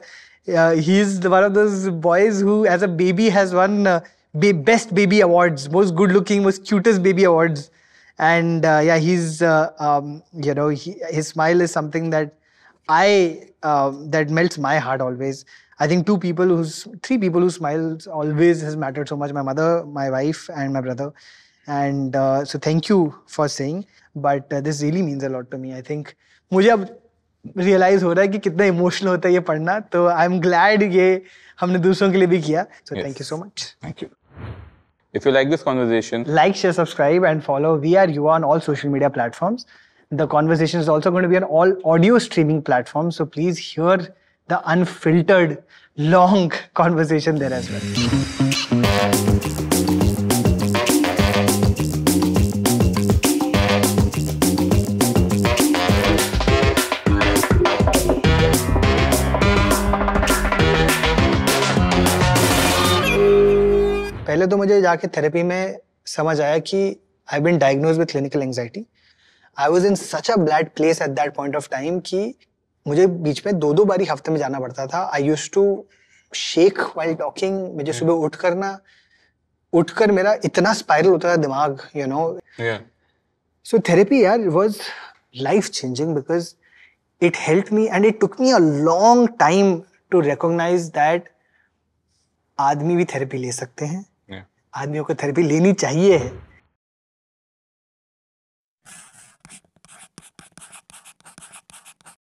S2: He is one of those boys who as a baby has one be best baby awards, most good looking, most cutest baby awards. And uh, yeah, he's, uh, um, you know, he, his smile is something that I, uh, that melts my heart always. I think two people who's, three people whose smiles always has mattered so much my mother, my wife, and my brother. And uh, so thank you for saying, but uh, this really means a lot to me. I think मुझे अब realise हो रहा है कि कितना emotional होता है ये पढ़ना तो आई एम ग्लैड ये हमने दूसरों के लिए भी किया so
S3: Yes.
S2: Thank you so much
S3: Thank you. If you like this conversation,
S2: like, share, subscribe, and follow We Are You on all social media platforms. The conversation is also going to be on all audio streaming platforms. So please hear the unfiltered, long conversation there as well. पहले तो मुझे जाके therapy में समझ आया कि I been diagnosed with clinical anxiety I was in such a bad place at that point of time कि मुझे बीच में दो दो बारी हफ़्ते में जाना पड़ता था। I use to shake while talking मुझे सुबह उठ करना उठकर मेरा इतना स्पाइरल होता था दिमाग you
S3: know
S2: so therapy therapy, yeah, was life changing because it helped me and it took me a long time to recognize that आदमी भी थेरेपी ले सकते हैं।
S3: Yeah,
S2: आदमियों को थेरेपी लेनी चाहिए।